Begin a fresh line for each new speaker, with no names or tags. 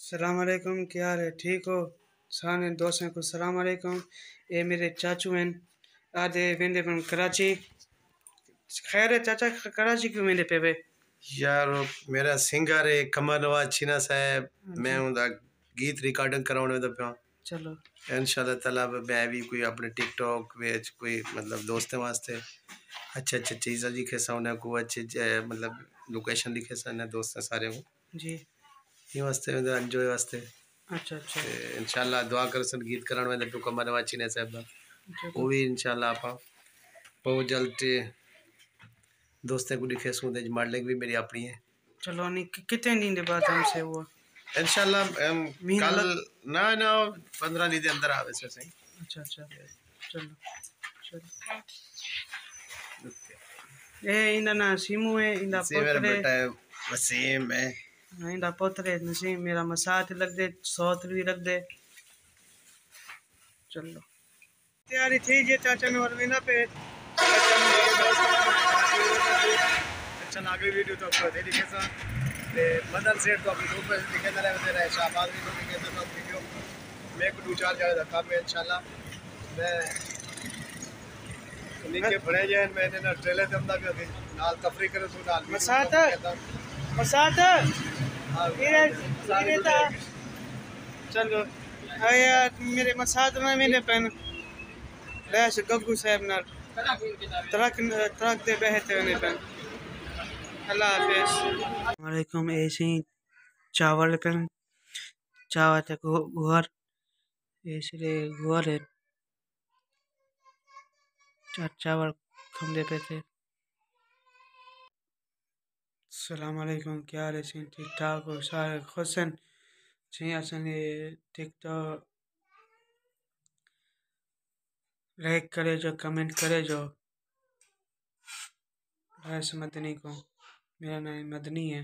सलामकुम क्या हाल है? ठीक हो? सारे दोस्तों को सलामकुम ये मेरे चाचू हैं आज वेंदे पे कराची। खैर है चाचा कराची क्यों वेंदे पे वे?
यार मेरा सिंगर है कमर नवाज़ छीना साहब। मैं उनका गीत रिकॉर्डिंग कराने दा पिया
चलो।
इंशाल्लाह ताला मैं भी कोई अपने टिकटॉक विच कोई मतलब दोस्तें वास्ते अच्छे अच्छे चीज़ां लिखे सा उन्हें को अच्छे मतलब लोकेशन लिखे सा दोस्त सारे को
जी।
ये वास्ते एंजॉय वास्ते।
अच्छा अच्छा।
इंशाल्लाह दुआ कर सन गीत कराने वाले तो कमर नवाज़ ने साहब वो भी इंशाल्लाह आप। बहुत जल्द दोस्तों को लिखे सू दे मॉडलिंग भी मेरी अपनी है।
चलो नहीं कितने दिन के बाद हमसे वो
इंशाल्लाह कल ना ना पंद्रह दिन के अंदर आवे से सही।
अच्छा अच्छा। चलो चलो। ए इंदा ना सीमू है इंदा
पोतरे बेटा वसीम है।
इंदा पोतरे नसीम मेरा मसात लग दे सौत भी लग दे। चलो। तैयारी थी जे चाचा ने और विना पे।
अच्छा अगली वीडियो तो आपको दे दिखे सा ते बदल सेट तो ग्रुप में दिखे ना रहते रहे शाहबाज भी तो दिखे तो वीडियो। मैं को दो चार जगह रखा मैं इंशाल्लाह मैं नीचे बड़े जाए मैंने ना ट्रेलर दम दा भी नाल तफरी करे सो नाल
मसात मसात मेरे मेरे ता चलो आया मेरे मसात में मेरे पेन लैश गग्गू साहब नाल। ट्रक ट्रक दे बहते होने पेन अल्लाह हाफिज। वालेकुम ऐसे ही चावल पेन चावल तक गुहर इसलिए गुहर है। चावल खमदे पे थे सलामकुम क्या हाल है ठीक ठाक हो? सारे खुश हैं? जी ठीक टिकटॉक लाइक करे जो कमेंट करे जो। रैस मदनी को। मेरा नाम मदनी है।